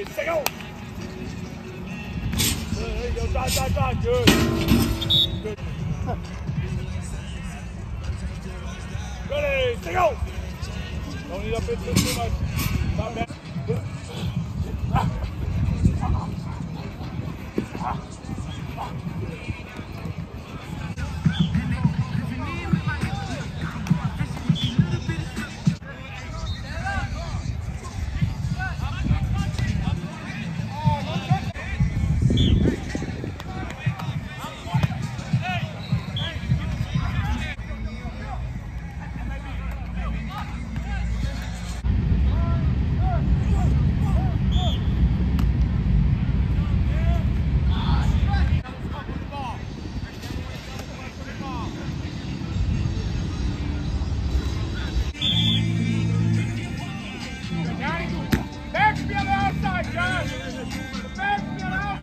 Ready, set go. Ready, set go. Don't need up it too much. Stop.